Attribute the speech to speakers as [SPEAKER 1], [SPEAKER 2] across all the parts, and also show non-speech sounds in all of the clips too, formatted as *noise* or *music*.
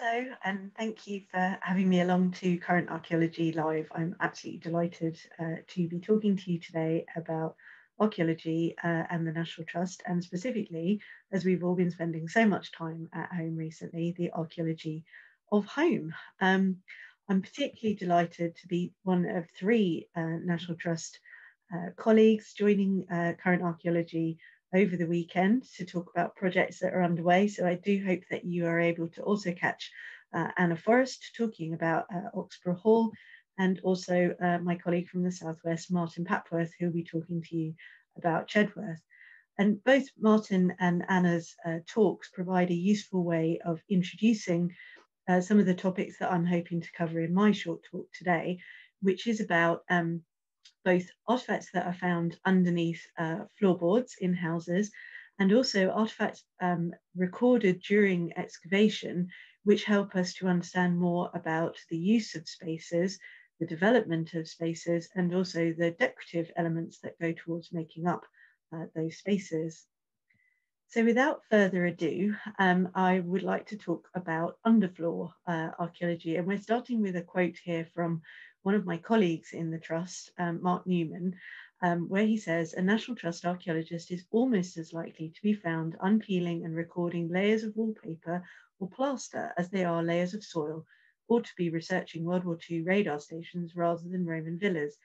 [SPEAKER 1] Hello, and thank you for having me along to Current Archaeology Live. I'm absolutely delighted uh, to be talking to you today about archaeology uh, and the National Trust, and specifically, as we've all been spending so much time at home recently, the archaeology of home. Um, I'm particularly delighted to be one of three uh, National Trust uh, colleagues joining uh, Current Archaeology over the weekend to talk about projects that are underway. So I do hope that you are able to also catch uh, Anna Forrest talking about uh, Oxburgh Hall and also uh, my colleague from the Southwest, Martin Papworth, who'll be talking to you about Chedworth. And both Martin and Anna's uh, talks provide a useful way of introducing uh, some of the topics that I'm hoping to cover in my short talk today, which is about um, both artifacts that are found underneath uh, floorboards in houses and also artifacts um, recorded during excavation, which help us to understand more about the use of spaces, the development of spaces, and also the decorative elements that go towards making up uh, those spaces. So without further ado, um, I would like to talk about underfloor uh, archaeology. And we're starting with a quote here from one of my colleagues in the Trust, um, Mark Newman, um, where he says a National Trust archaeologist is almost as likely to be found unpeeling and recording layers of wallpaper or plaster as they are layers of soil, or to be researching World War II radar stations rather than Roman villas.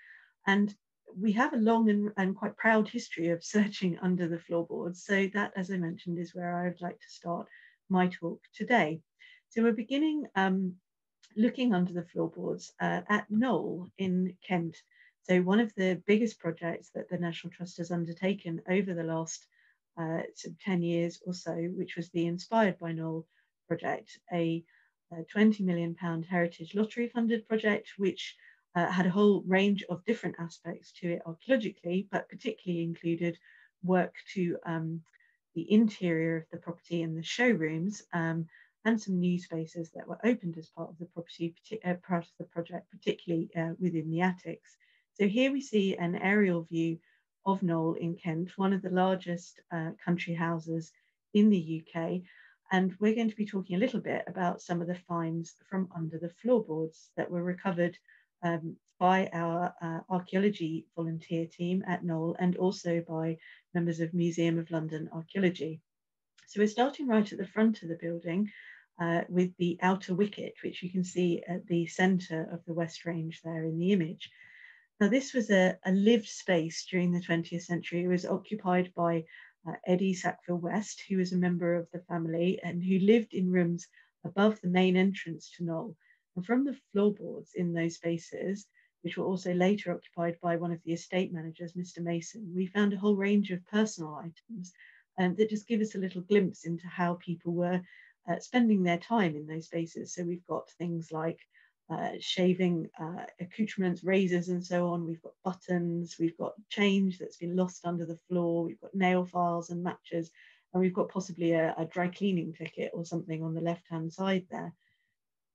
[SPEAKER 1] And we have a long and, and quite proud history of *laughs* searching under the floorboards. So that, as I mentioned, is where I would like to start my talk today. So we're beginning um, looking under the floorboards uh, at Knowle in Kent. So one of the biggest projects that the National Trust has undertaken over the last uh, 10 years or so, which was the Inspired by Knowle project, a, a 20 million pound heritage lottery funded project, which uh, had a whole range of different aspects to it archaeologically, but particularly included work to um, the interior of the property and the showrooms, um, and some new spaces that were opened as part of the property, uh, part of the project, particularly uh, within the attics. So here we see an aerial view of Knowle in Kent, one of the largest uh, country houses in the UK. And we're going to be talking a little bit about some of the finds from under the floorboards that were recovered um, by our uh, archaeology volunteer team at Knowle and also by members of Museum of London Archaeology. So we're starting right at the front of the building uh, with the outer wicket, which you can see at the centre of the West Range there in the image. Now, this was a, a lived space during the 20th century. It was occupied by uh, Eddy Sackville West, who was a member of the family and who lived in rooms above the main entrance to Knowle. And from the floorboards in those spaces, which were also later occupied by one of the estate managers, Mr. Mason, we found a whole range of personal items um, that just give us a little glimpse into how people were uh, spending their time in those spaces. So we've got things like uh, shaving uh, accoutrements, razors, and so on. We've got buttons, we've got change that's been lost under the floor, we've got nail files and matches, and we've got possibly a, a dry cleaning ticket or something on the left hand side there.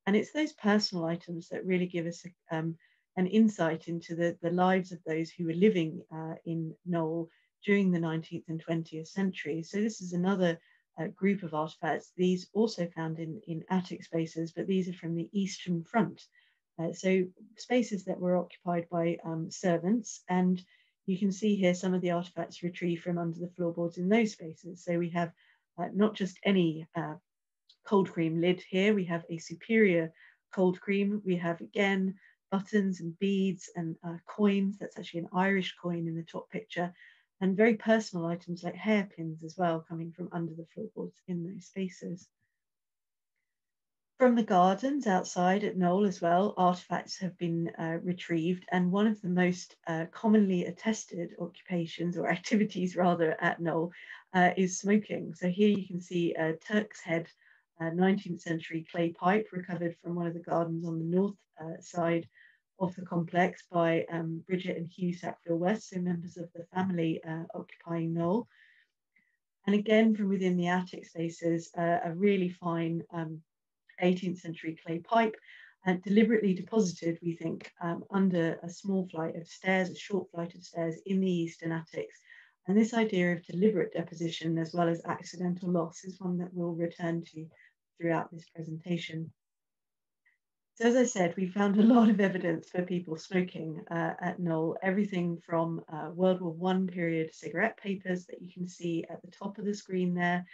[SPEAKER 1] And it's those personal items that really give us a, um, an insight into the, the lives of those who were living uh, in Knowle during the 19th and 20th century. So this is another uh, group of artifacts. These also found in, in attic spaces, but these are from the Eastern Front. Uh, so spaces that were occupied by um, servants. And you can see here some of the artifacts retrieved from under the floorboards in those spaces. So we have uh, not just any uh, cold cream lid here, we have a superior cold cream. We have again buttons and beads and uh, coins. That's actually an Irish coin in the top picture and very personal items like hairpins as well coming from under the floorboards in those spaces. From the gardens outside at Knowle as well, artifacts have been uh, retrieved and one of the most uh, commonly attested occupations or *laughs* activities rather at Knowle uh, is smoking. So here you can see a Turk's Head 19th uh, century clay pipe recovered from one of the gardens on the north uh, side of the complex by um, Bridget and Hugh Sackville West, so members of the family uh, occupying Knowle. And again, from within the attic spaces, uh, a really fine um, 18th century clay pipe and deliberately deposited, we think, um, under a small flight of stairs, a short flight of stairs in the eastern attics. And this idea of deliberate deposition as well as accidental loss is one that we'll return to throughout this presentation. So as I said, we found a lot of evidence for people smoking uh, at Knowle, everything from uh, World War One period cigarette papers that you can see at the top of the screen there,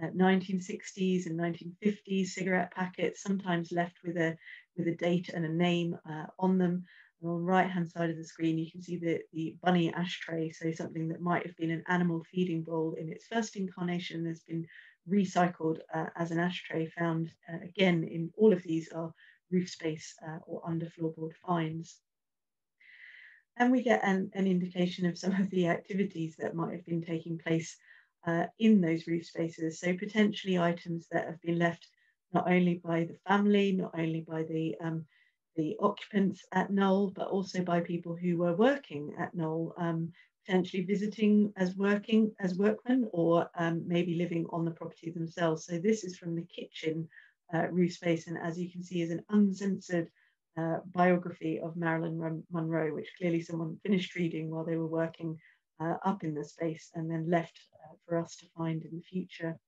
[SPEAKER 1] 1960s and 1950s cigarette packets, sometimes left with a with a date and a name uh, on them. And on the right hand side of the screen, you can see the, the bunny ashtray, so something that might have been an animal feeding bowl in its first incarnation has been recycled uh, as an ashtray found uh, again in all of these are roof space uh, or under floorboard finds. And we get an, an, indication of some of the activities that might have been taking place uh, in those roof spaces. So potentially items that have been left not only by the family, not only by the um, the occupants at Knowle, but also by people who were working at Knowle, um, potentially visiting as working as workmen or um, maybe living on the property themselves. So this is from the kitchen uh, space. And as you can see, is an uncensored uh, biography of Marilyn Monroe, which clearly someone finished reading while they were working uh, up in the space and then left uh, for us to find in the future.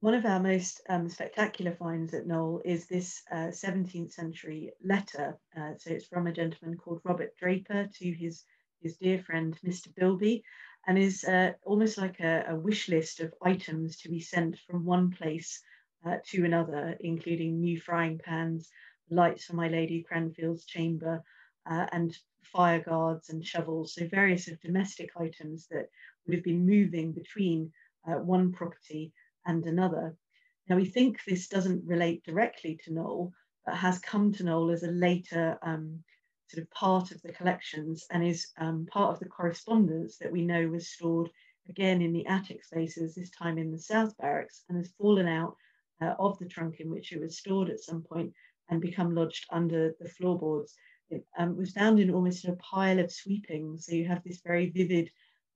[SPEAKER 1] One of our most um, spectacular finds at Knowle is this uh, 17th century letter. Uh, so it's from a gentleman called Robert Draper to his, his dear friend, Mr. Bilby, and is uh, almost like a, a, wish list of items to be sent from one place uh, to another, including new frying pans, lights for my Lady Cranfield's chamber, uh, and fire guards and shovels. So various of domestic items that would have been moving between uh, one property and another. Now we think this doesn't relate directly to Knowle, but has come to Knowle as a later um, sort of part of the collections and is um, part of the correspondence that we know was stored again in the attic spaces, this time in the South Barracks, and has fallen out uh, of the trunk in which it was stored at some point and become lodged under the floorboards. It um, was found in almost a pile of sweepings. So you have this very vivid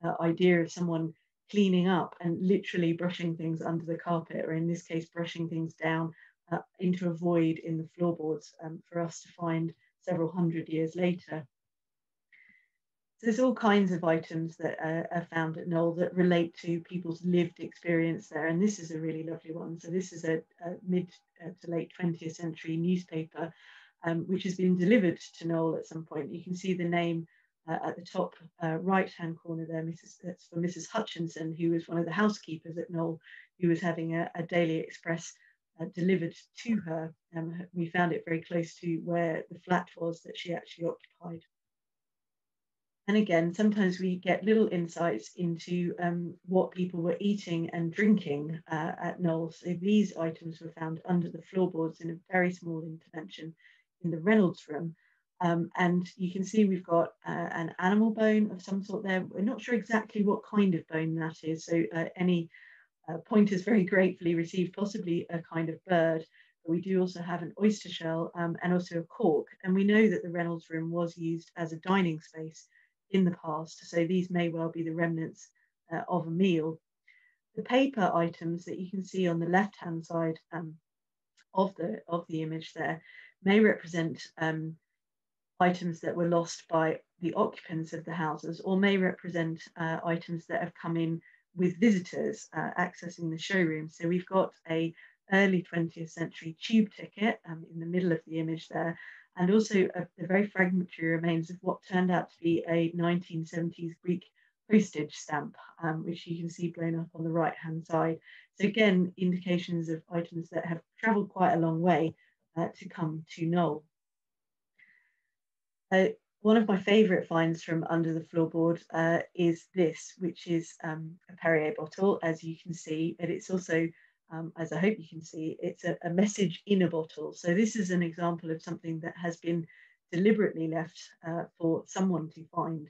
[SPEAKER 1] uh, idea of someone cleaning up and literally brushing things under the carpet, or in this case, brushing things down uh, into a void in the floorboards um, for us to find several hundred years later. So there's all kinds of items that uh, are found at Knowle that relate to people's lived experience there. And this is a really lovely one. So this is a, a mid uh, to late 20th century newspaper, um, which has been delivered to Knowle at some point. You can see the name uh, at the top uh, right-hand corner there, Mrs. That's for Mrs. Hutchinson, who was one of the housekeepers at Knowle, who was having a, a Daily Express uh, delivered to her. Um, we found it very close to where the flat was that she actually occupied. And again, sometimes we get little insights into um, what people were eating and drinking uh, at Knowles. So these items were found under the floorboards in a very small intervention in the Reynolds room. Um, and you can see we've got uh, an animal bone of some sort there. We're not sure exactly what kind of bone that is. So uh, any uh, pointers very gratefully received possibly a kind of bird. But we do also have an oyster shell um, and also a cork. And we know that the Reynolds room was used as a dining space in the past. So these may well be the remnants uh, of a meal. The paper items that you can see on the left-hand side um, of, the, of the image there may represent um, items that were lost by the occupants of the houses or may represent uh, items that have come in with visitors uh, accessing the showroom. So we've got a early 20th century tube ticket um, in the middle of the image there and also a, a, very fragmentary remains of what turned out to be a 1970s Greek postage stamp, um, which you can see blown up on the right hand side. So again, indications of items that have travelled quite a long way uh, to come to Knowle. Uh, one of my favourite finds from under the floorboard uh, is this, which is um, a Perrier bottle, as you can see, but it's also um, as I hope you can see, it's a, a, message in a bottle. So this is an example of something that has been deliberately left uh, for someone to find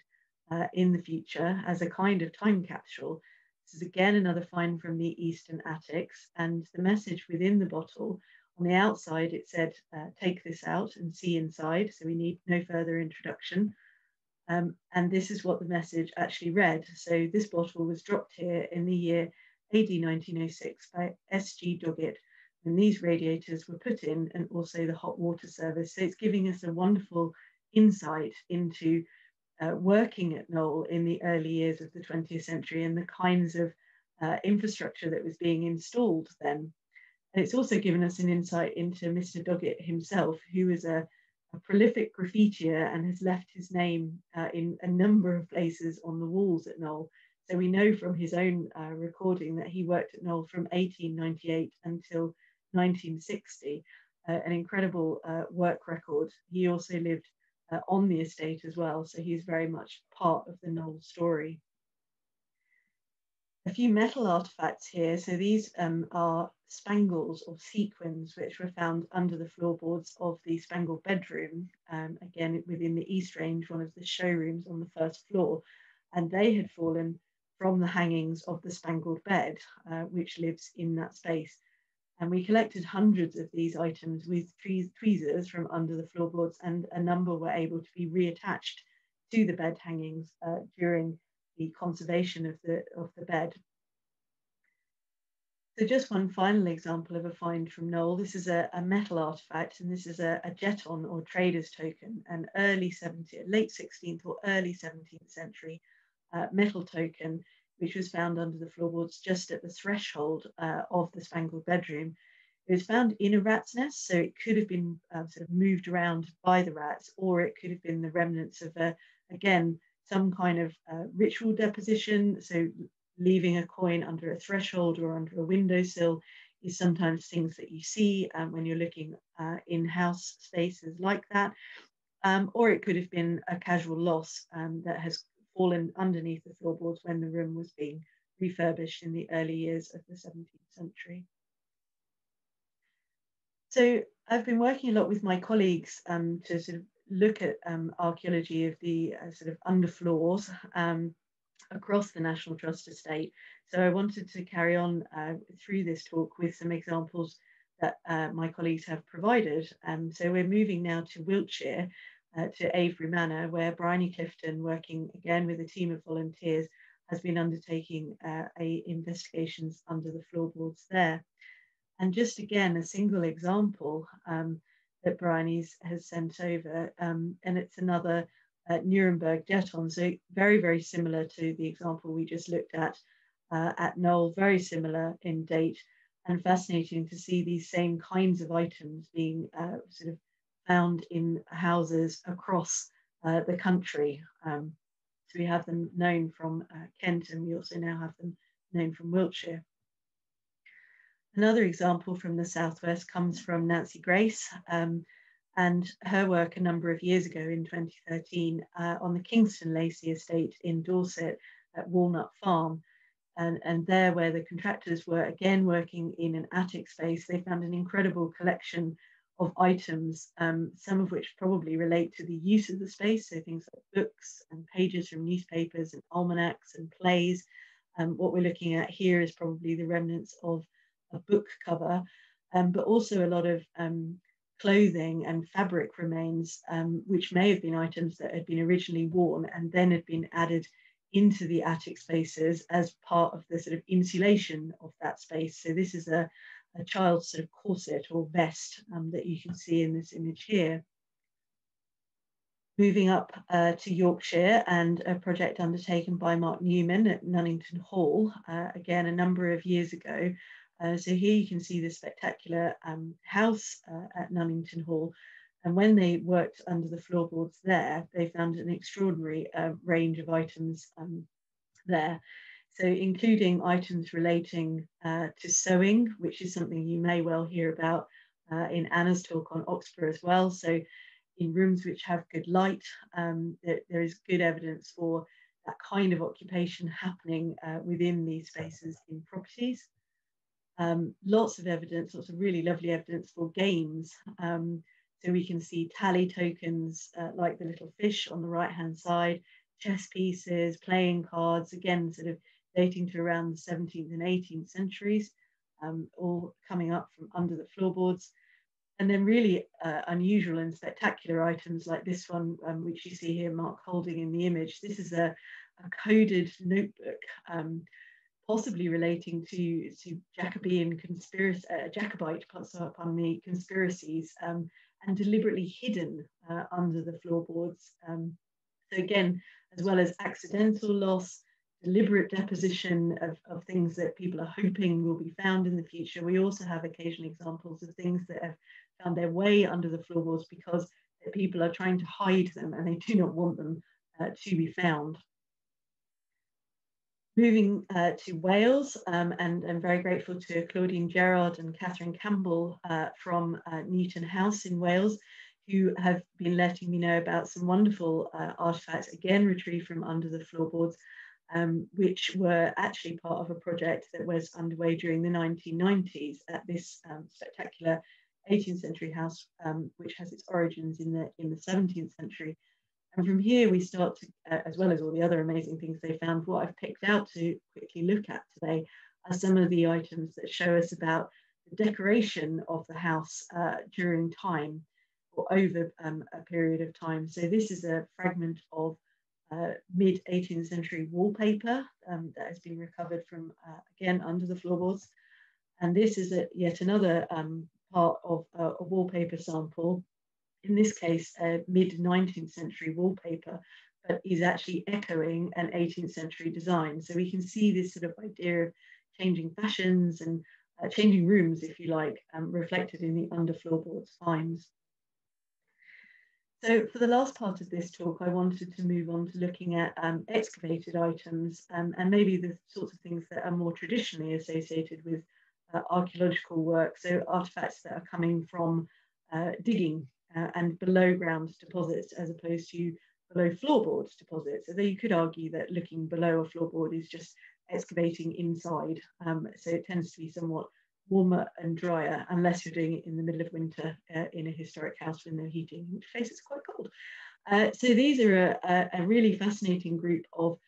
[SPEAKER 1] uh, in the future as a kind of time capsule. This is again another find from the Eastern Attics and the message within the bottle on the outside, it said, uh, take this out and see inside. So we need no further introduction. Um, and this is what the message actually read. So this bottle was dropped here in the year AD 1906 by S.G. Doggett when these radiators were put in and also the hot water service. So it's giving us a wonderful insight into uh, working at Knowle in the early years of the 20th century and the kinds of uh, infrastructure that was being installed then. And it's also given us an insight into Mr. Doggett himself, who is a, a prolific graffitier and has left his name uh, in a number of places on the walls at Knowle. So we know from his own uh, recording that he worked at Knowle from 1898 until 1960, uh, an incredible uh, work record. He also lived uh, on the estate as well, so he's very much part of the Knowle story. A few metal artifacts here. So these um, are spangles or sequins, which were found under the floorboards of the Spangled bedroom, um, again within the East Range, one of the showrooms on the first floor. And they had fallen from the hangings of the Spangled bed, uh, which lives in that space. And we collected hundreds of these items with tweezers from under the floorboards, and a number were able to be reattached to the bed hangings uh, during the conservation of the, of the bed. So just one final example of a find from Knowle. This is a, a metal artifact, and this is a, a, jeton or trader's token, an early 17th, late 16th or early 17th century uh, metal token, which was found under the floorboards just at the threshold uh, of the Spangled bedroom. It was found in a rat's nest, so it could have been uh, sort of moved around by the rats, or it could have been the remnants of, a, again, some kind of uh, ritual deposition. So leaving a coin under a threshold or under a windowsill is sometimes things that you see um, when you're looking uh, in house spaces like that. Um, or it could have been a casual loss um, that has fallen underneath the floorboards when the room was being refurbished in the early years of the 17th century. So I've been working a lot with my colleagues um, to sort of look at um, archaeology of the uh, sort of underfloors um, across the National Trust estate. So I wanted to carry on uh, through this talk with some examples that uh, my colleagues have provided. Um, so we're moving now to Wiltshire, uh, to Avebury Manor, where Bryony Clifton, working again with a team of volunteers, has been undertaking uh, a investigations under the floorboards there. And just again, a single example um, that Bryony's has sent over, um, and it's another uh, Nuremberg jeton. So very, very similar to the example we just looked at uh, at Knowle, very similar in date and fascinating to see these same kinds of items being uh, sort of found in houses across uh, the country. Um, so we have them known from uh, Kent and we also now have them known from Wiltshire. Another example from the Southwest comes from Nancy Grace. Um, and her work a number of years ago in 2013 uh, on the Kingston Lacy estate in Dorset at Walnut Farm. And, and there, where the contractors were again working in an attic space, they found an incredible collection of items, um, some of which probably relate to the use of the space. So things like books and pages from newspapers and almanacs and plays. Um, what we're looking at here is probably the remnants of a book cover, um, but also a lot of um, clothing and fabric remains, um, which may have been items that had been originally worn and then had been added into the attic spaces as part of the sort of insulation of that space. So this is a, a child's sort of corset or vest um, that you can see in this image here. Moving up uh, to Yorkshire and a project undertaken by Mark Newman at Nunnington Hall, uh, again a number of years ago, uh, so here you can see the spectacular um, house uh, at Nunnington Hall. And when they worked under the floorboards there, they found an extraordinary uh, range of items um, there. So including items relating uh, to sewing, which is something you may well hear about uh, in Anna's talk on Oxburgh as well. So in rooms which have good light, um, there, there is good evidence for that kind of occupation happening uh, within these spaces in properties um, lots of evidence, lots of really lovely evidence for games. Um, so we can see tally tokens uh, like the little fish on the right hand side, chess pieces, playing cards, again, sort of dating to around the 17th and 18th centuries, um, all coming up from under the floorboards. And then really uh, unusual and spectacular items like this one, um, which you see here, Mark holding in the image. This is a, a coded notebook um, possibly relating to, to Jacobean conspiracy, uh, Jacobite, pardon me, conspiracies, um, and deliberately hidden uh, under the floorboards. Um, so again, as well as accidental loss, deliberate deposition of, of things that people are hoping will be found in the future. We also have occasional examples of things that have found their way under the floorboards because people are trying to hide them and they do not want them uh, to be found. Moving uh, to Wales, um, and I'm very grateful to Claudine Gerard and Catherine Campbell uh, from uh, Newton House in Wales, who have been letting me know about some wonderful uh, artifacts, again retrieved from under the floorboards, um, which were actually part of a project that was underway during the 1990s at this um, spectacular 18th century house, um, which has its origins in the in the 17th century. And from here, we start to, uh, as well as all the other amazing things they found, what I've picked out to quickly look at today are some of the items that show us about the decoration of the house uh, during time or over um, a period of time. So this is a fragment of uh, mid 18th century wallpaper um, that has been recovered from, uh, again, under the floorboards. And this is a, yet another um, part of uh, a wallpaper sample, in this case, a mid 19th century wallpaper, but is actually echoing an 18th century design. So we can see this sort of idea of changing fashions and uh, changing rooms, if you like, um, reflected in the under floorboards finds. So for the last part of this talk, I wanted to move on to looking at um, excavated items um, and maybe the sorts of things that are more traditionally associated with uh, archaeological work, so artifacts that are coming from uh, digging uh, and below ground deposits as opposed to below floorboards deposits. Although you could argue that looking below a floorboard is just excavating inside, um, so it tends to be somewhat warmer and drier unless you're doing it in the middle of winter uh, in a historic house with no heating, in which case it's quite cold. Uh, so these are a, a, really fascinating group of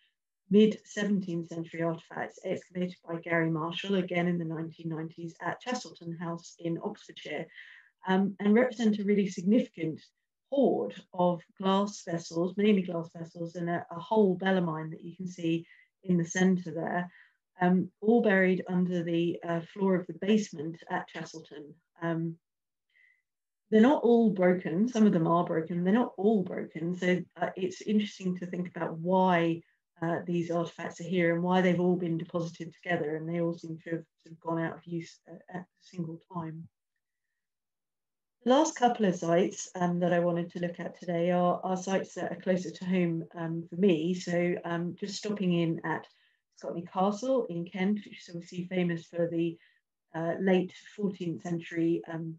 [SPEAKER 1] mid 17th century artifacts excavated by Gary Marshall again in the 1990s at Chastleton House in Oxfordshire um, and represent a really significant hoard of glass vessels, mainly glass vessels, and a, a whole bellarmine that you can see in the centre there um, all buried under the uh, floor of the basement at Chastleton. Um, they're not all broken, some of them are broken, they're not all broken. So uh, it's interesting to think about why uh, these artifacts are here and why they've all been deposited together and they all seem to have sort of gone out of use at, at a single time. The last couple of sites um, that I wanted to look at today are, are sites that are closer to home um, for me. So um, just stopping in at Scotney Castle in Kent, which is obviously famous for the uh, late 14th century um,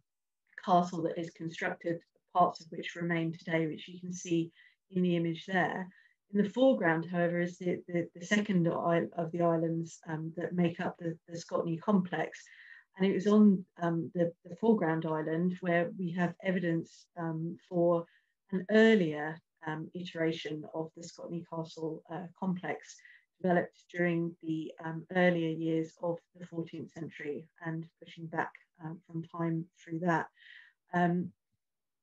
[SPEAKER 1] castle that is constructed, parts of which remain today, which you can see in the image there. In the foreground, however, is the, the, the second of the islands um, that make up the, the Scotney complex. And it was on um, the, the, foreground island where we have evidence um, for an earlier um, iteration of the Scotney Castle uh, complex, developed during the um, earlier years of the 14th century and pushing back um, from time through that. Um,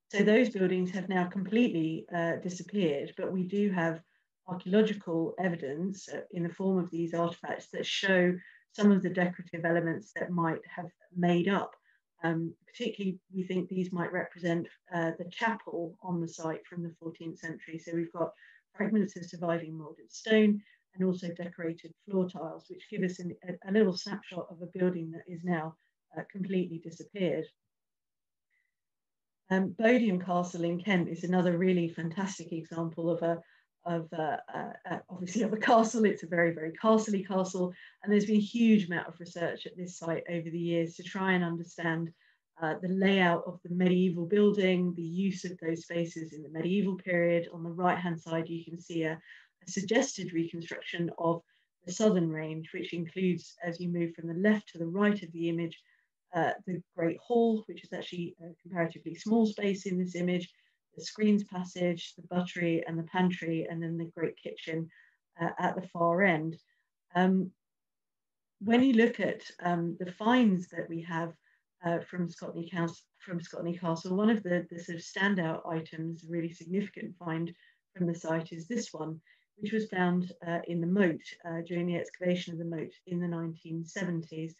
[SPEAKER 1] so those buildings have now completely uh, disappeared, but we do have archaeological evidence uh, in the form of these artifacts that show some of the decorative elements that might have made up. Um, particularly, we think these might represent uh, the chapel on the site from the 14th century. So we've got fragments of surviving moulded stone, and also decorated floor tiles, which give us an, a, a, little snapshot of a building that is now uh, completely disappeared. Um, Bodiam Castle in Kent is another really fantastic example of a of obviously of a castle. It's a very, very castley castle. And there's been a huge amount of research at this site over the years to try and understand uh, the layout of the medieval building, the use of those spaces in the medieval period. On the right hand side, you can see a, a suggested reconstruction of the southern range, which includes, as you move from the left to the right of the image, uh, the Great Hall, which is actually a comparatively small space in this image, the screens passage, the buttery and the pantry, and then the great kitchen uh, at the far end. Um, when you look at um, the finds that we have uh, from Scotney Castle, from Scotney Castle, one of the, the sort of standout items, a really significant find from the site is this one which was found uh, in the moat uh, during the excavation of the moat in the 1970s.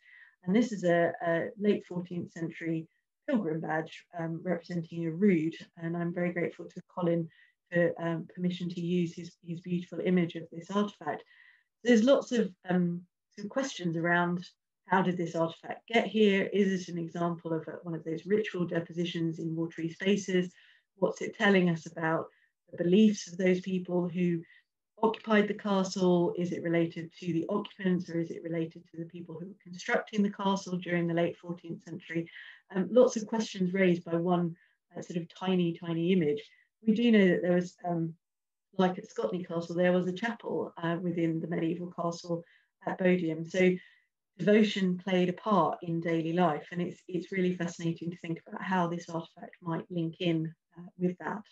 [SPEAKER 1] And this is a, a late 14th century pilgrim badge um, representing a rood. And I'm very grateful to Colin for um, permission to use his, his beautiful image of this artifact. there's lots of um, questions around how did this artifact get here? Is it an example of a, one of those ritual depositions in watery spaces? What's it telling us about the beliefs of those people who occupied the castle? Is it related to the occupants or is it related to the people who were constructing the castle during the late 14th century? Um, lots of questions raised by one uh, sort of tiny, tiny image. We do know that there was, um, like at Scotney Castle, there was a chapel uh, within the medieval castle at Bodiam. So devotion played a part in daily life, and it's it's really fascinating to think about how this artifact might link in uh, with that.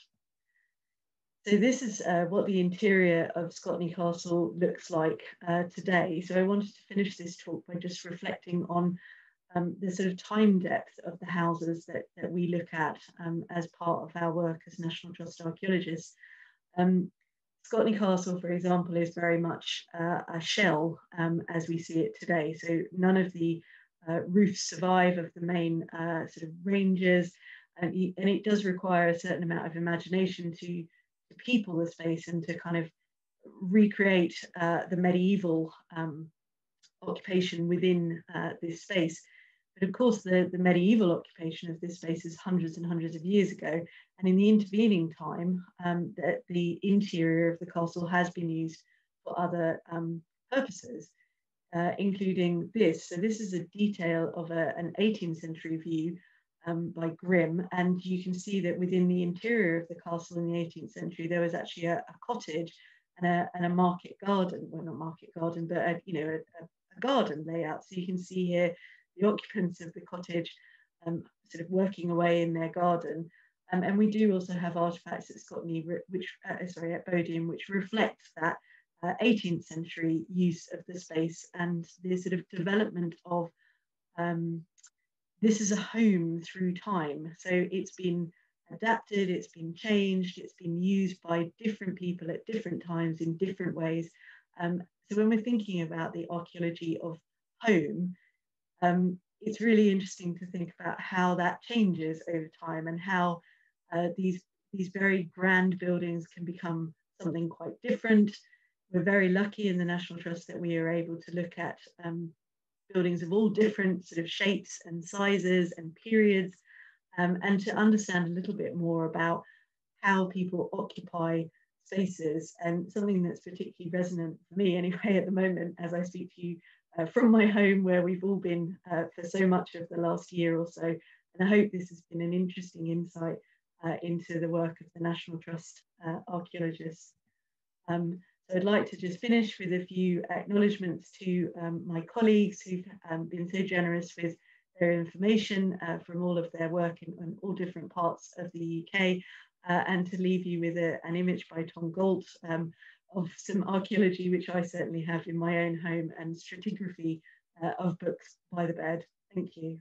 [SPEAKER 1] So this is uh, what the interior of Scotney Castle looks like uh, today. So I wanted to finish this talk by just reflecting on um, the sort of time depth of the houses that, that we look at um, as part of our work as National Trust archaeologists. Um, Scotney Castle, for example, is very much uh, a shell um, as we see it today. So none of the uh, roofs survive of the main uh, sort of ranges, and, and, it does require a certain amount of imagination to, to people the space and to kind of recreate uh, the medieval um, occupation within uh, this space. But of course, the, the medieval occupation of this space is hundreds and hundreds of years ago. And in the intervening time, um, the, the, interior of the castle has been used for other um, purposes, uh, including this. So this is a detail of a, an 18th century view um, by Grimm. And you can see that within the interior of the castle in the 18th century, there was actually a, a cottage and a, and a, market garden, well, not market garden, but a, you know, a, a garden layout. So you can see here the occupants of the cottage um, sort of working away in their garden. Um, and we do also have artifacts at Scotney, which, uh, sorry, at Bodiam, which reflect that uh, 18th century use of the space and the sort of development of um, this is a home through time. So it's been adapted, it's been changed, it's been used by different people at different times in different ways. Um, so when we're thinking about the archaeology of home, um, it's really interesting to think about how that changes over time and how uh, these these very grand buildings can become something quite different. We're very lucky in the National Trust that we are able to look at um, buildings of all different sort of shapes and sizes and periods um, and to understand a little bit more about how people occupy spaces and something that's particularly resonant for me *laughs* anyway at the moment as I speak to you uh, from my home where we've all been uh, for so much of the last year or so. And I hope this has been an interesting insight uh, into the work of the National Trust uh, archaeologists. Um, so I'd like to just finish with a few acknowledgements to um, my colleagues who've um, been so generous with their information uh, from all of their work in, in, all different parts of the UK, uh, and to leave you with a, an image by Tom Gauld, um, of some archaeology, which I certainly have in my own home, and stratigraphy uh, of books by the bed. Thank you.